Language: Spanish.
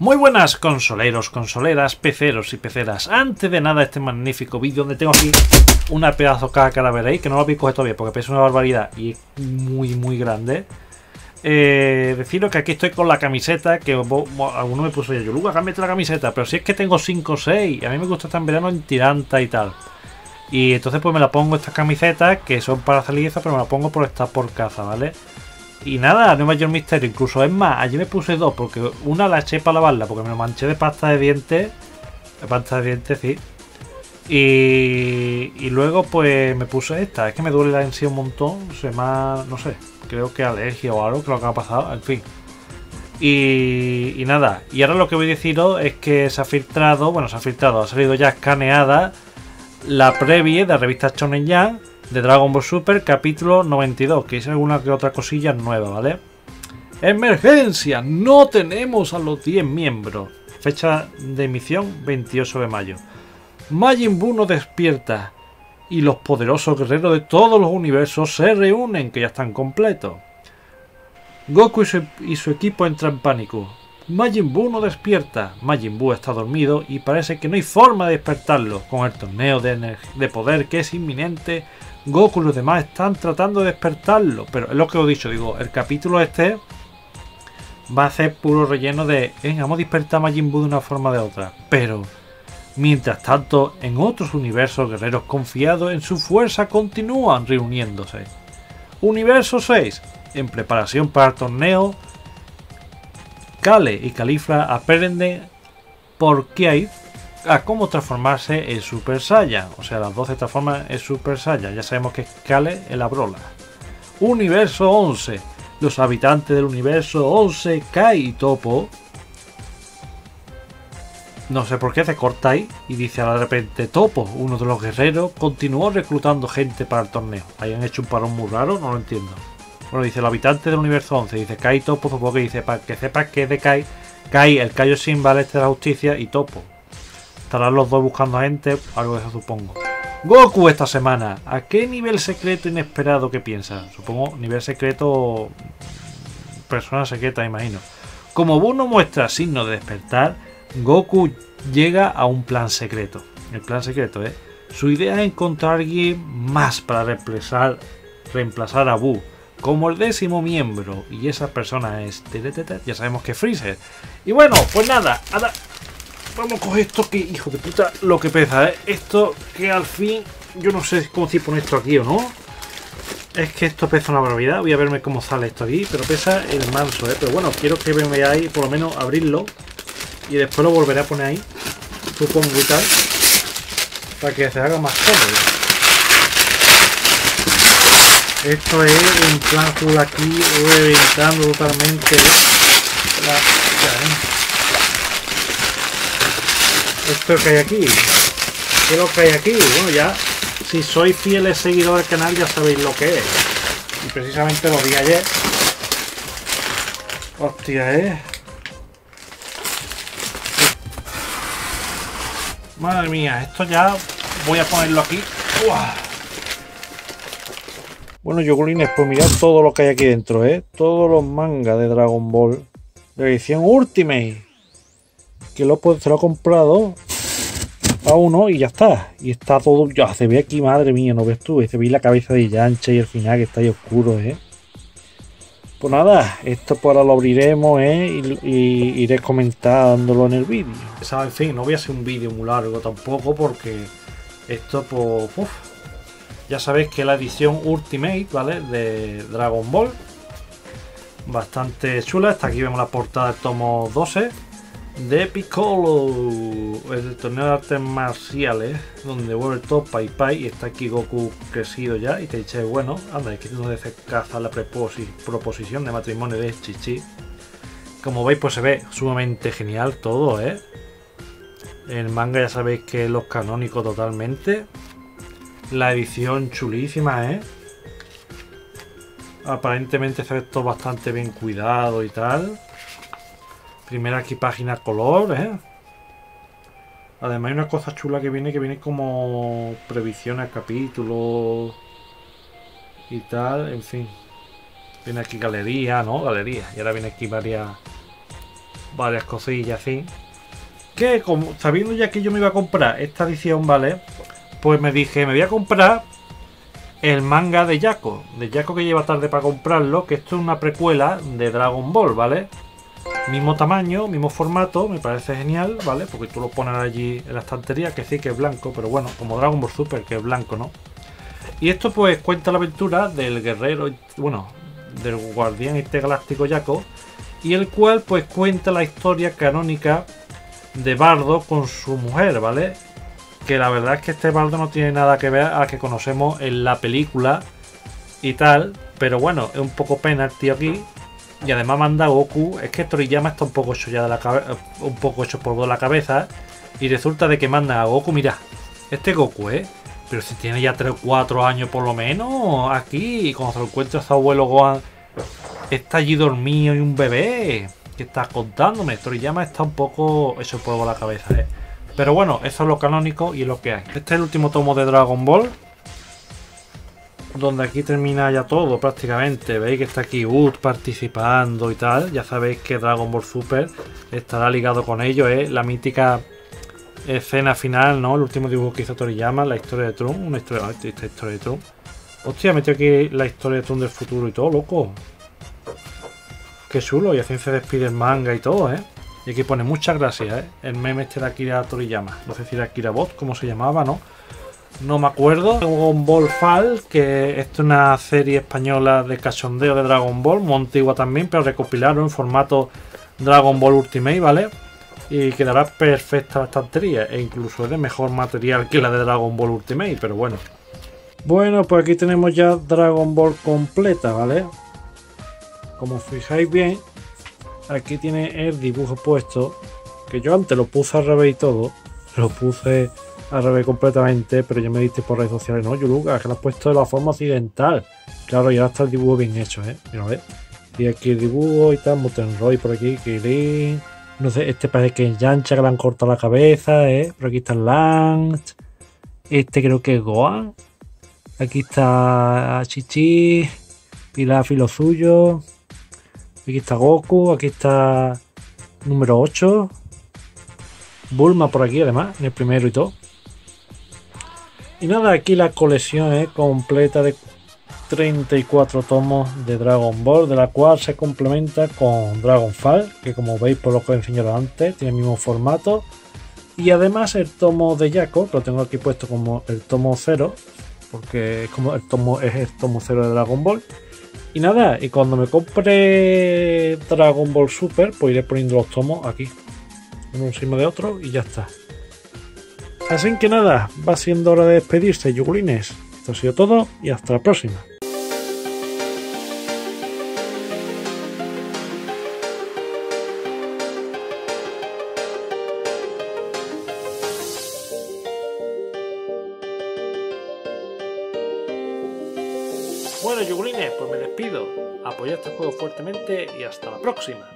Muy buenas consoleros, consoleras, peceros y peceras. Antes de nada este magnífico vídeo donde tengo aquí una pedazo caja que la veréis, que no lo habéis cogido todavía porque pesa una barbaridad y es muy muy grande. Eh, deciros que aquí estoy con la camiseta que alguno me puso ya, yo Luca, cámbiate la camiseta, pero si es que tengo 5 o 6, a mí me gusta estar en verano en tiranta y tal. Y entonces pues me la pongo estas camisetas que son para salir pero me la pongo por estar por casa, ¿vale? Y nada, no hay mayor misterio. Incluso es más, allí me puse dos porque una la eché para lavarla porque me lo manché de pasta de dientes. De pasta de dientes, sí. Y, y luego pues me puse esta. Es que me duele la encía un montón. Se me ha, no sé, creo que alergia o algo, creo que ha pasado. En fin. Y, y, nada, y ahora lo que voy a deciros es que se ha filtrado, bueno, se ha filtrado, ha salido ya escaneada la previa de la revista Shonen Jump de Dragon Ball Super, capítulo 92, que es alguna que otra cosilla nueva, ¿vale? ¡Emergencia! No tenemos a los 10 miembros. Fecha de emisión 28 de mayo. Majin Buu no despierta y los poderosos guerreros de todos los universos se reúnen, que ya están completos. Goku y su, y su equipo entran en pánico. Majin Buu no despierta. Majin Buu está dormido y parece que no hay forma de despertarlo. Con el torneo de, de poder que es inminente, Goku y los demás están tratando de despertarlo. Pero es lo que os he dicho, digo, el capítulo este va a ser puro relleno de, venga, vamos a despertar a Majin Buu de una forma o de otra. Pero, mientras tanto, en otros universos, guerreros confiados en su fuerza continúan reuniéndose. Universo 6. En preparación para el torneo, Kale y Califra aprenden por qué hay a cómo transformarse en Super Saiyan. O sea, las 12 transforman en Super Saiyan. Ya sabemos que es Kale la brola. Universo 11. Los habitantes del universo 11, Kai y Topo. No sé por qué se corta ahí y dice de repente Topo, uno de los guerreros, continuó reclutando gente para el torneo. Hayan hecho un parón muy raro, no lo entiendo. Bueno, dice el habitante del universo 11, dice Kai Topo, supongo que dice para que sepas que es de Kai, Kai, el Kaioshin vale este de la justicia y Topo. Estarán los dos buscando gente, algo de eso supongo. Goku esta semana. ¿A qué nivel secreto inesperado que piensa? Supongo nivel secreto... Persona secreta, imagino. Como Buu no muestra signo de despertar, Goku llega a un plan secreto. El plan secreto, ¿eh? Su idea es encontrar a alguien más para reemplazar, reemplazar a Buu como el décimo miembro. Y esa persona es... Ya sabemos que Freezer. Y bueno, pues nada, Vamos a coger esto que, hijo de puta, lo que pesa, ¿eh? Esto que al fin, yo no sé cómo si poner esto aquí o no. Es que esto pesa una barbaridad. Voy a verme cómo sale esto aquí. Pero pesa el manso, ¿eh? Pero bueno, quiero que me veáis, por lo menos abrirlo. Y después lo volveré a poner ahí. Supongo y tal. Para que se haga más cómodo. Esto es un plan full aquí, reventando totalmente la... Esto que hay aquí. ¿Qué es lo que hay aquí? Bueno, ya, si sois fieles seguidores del canal, ya sabéis lo que es. Y precisamente lo vi ayer. Hostia, eh. Madre mía, esto ya voy a ponerlo aquí. Bueno, Yogurines, pues mirad todo lo que hay aquí dentro, ¿eh? Todos los mangas de Dragon Ball. De edición Ultimate que lo, se lo ha comprado a uno y ya está. Y está todo, ya se ve aquí, madre mía, no ves tú, se ve la cabeza de Yancha y el final que está ahí oscuro, ¿eh? Pues nada, esto pues ahora lo abriremos, ¿eh? Y, iré comentándolo en el vídeo. En fin, no voy a hacer un vídeo muy largo tampoco porque esto pues... Ya sabéis que la edición Ultimate, ¿vale? De Dragon Ball. Bastante chula. Hasta aquí vemos la portada del tomo 12 de Piccolo, el torneo de artes marciales, donde vuelve todo Pai Pai y está aquí Goku crecido ya. Y te dice, bueno, anda, es que no caza la proposición de matrimonio de Chichi. Como veis, pues se ve sumamente genial todo, ¿eh? El manga ya sabéis que es los canónicos totalmente. La edición chulísima, ¿eh? Aparentemente se ve todo bastante bien cuidado y tal. Primera aquí página color, ¿eh? Además hay una cosa chula que viene, que viene como previsión a capítulo y tal, en fin. Viene aquí galería, ¿no? Galería. Y ahora viene aquí varias varias cosillas así. Que como, sabiendo ya que yo me iba a comprar esta edición, ¿vale? Pues me dije, me voy a comprar el manga de Yako. De Yako que lleva tarde para comprarlo, que esto es una precuela de Dragon Ball, ¿vale? Mismo tamaño, mismo formato, me parece genial, ¿vale? Porque tú lo pones allí en la estantería, que sí que es blanco, pero bueno, como Dragon Ball Super, que es blanco, ¿no? Y esto pues cuenta la aventura del guerrero, bueno, del guardián intergaláctico Yako, y el cual pues cuenta la historia canónica de Bardo con su mujer, ¿vale? Que la verdad es que este Bardo no tiene nada que ver a la que conocemos en la película y tal, pero bueno, es un poco pena el tío aquí. Y además manda a Goku, es que Toriyama está un poco hecho ya de la cabeza, un poco hecho por la cabeza. Y resulta de que manda a Goku, mira, este Goku, ¿eh? Pero si tiene ya 3 o 4 años por lo menos, aquí, y cuando se lo encuentra su abuelo Gohan, está allí dormido y un bebé. ¿Qué estás contándome? Toriyama está un poco hecho polvo la cabeza, ¿eh? Pero bueno, eso es lo canónico y lo que hay. Este es el último tomo de Dragon Ball. Donde aquí termina ya todo prácticamente. Veis que está aquí Wood participando y tal. Ya sabéis que Dragon Ball Super estará ligado con ello. ¿eh? La mítica escena final, ¿no? El último dibujo que hizo Toriyama, la historia de Trunks. Una historia, esta historia de Trunks. Hostia, metió aquí la historia de Trunks del futuro y todo, loco. Qué chulo, y así se despide el manga y todo, ¿eh? Y aquí pone muchas gracias, ¿eh? El meme este de Akira Toriyama. No sé si era Akira Bot, como se llamaba, ¿no? No me acuerdo. Dragon Ball Fall, que es una serie española de cachondeo de Dragon Ball, muy antigua también, pero recopilaron en formato Dragon Ball Ultimate, ¿vale? Y quedará perfecta la estantería, e incluso es de mejor material que la de Dragon Ball Ultimate, pero bueno. Bueno, pues aquí tenemos ya Dragon Ball completa, ¿vale? como fijáis bien, aquí tiene el dibujo puesto, que yo antes lo puse al revés y todo, lo puse al revés completamente, pero ya me diste por redes sociales, no, yo Lucas, que lo has puesto de la forma occidental. Claro, y ahora está el dibujo bien hecho, ¿eh? Y aquí el dibujo y tal, Roy por aquí, Kirin. No sé, este parece que es Yancha que le han cortado la cabeza, ¿eh? Por aquí está Lance. Este creo que es Gohan. Aquí está Chichi. Pilaf y lo suyo. Aquí está Goku, aquí está número 8. Bulma por aquí además, en el primero y todo. Y nada, aquí la colección es completa de 34 tomos de Dragon Ball, de la cual se complementa con Dragon Fall, que como veis por lo que he enseñado antes, tiene el mismo formato. Y además el tomo de Yako, lo tengo aquí puesto como el tomo 0, porque es como el tomo es el tomo 0 de Dragon Ball. Y nada, y cuando me compre Dragon Ball Super, pues iré poniendo los tomos aquí, uno encima de otro y ya está. Así que nada, va siendo hora de despedirse, yugulines. Esto ha sido todo y hasta la próxima. Bueno, yugulines, pues me despido. Apoyad este juego fuertemente y hasta la próxima.